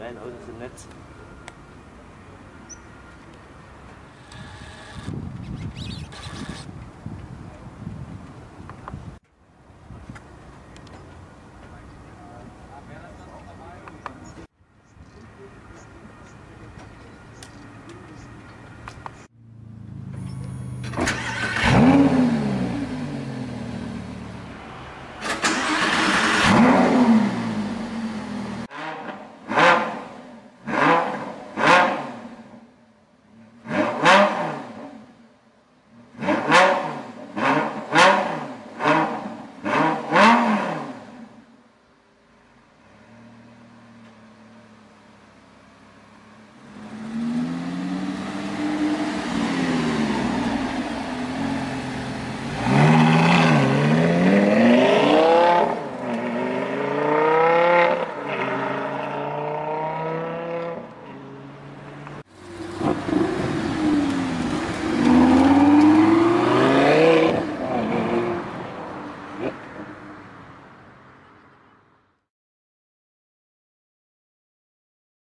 geilen Autos im Netz.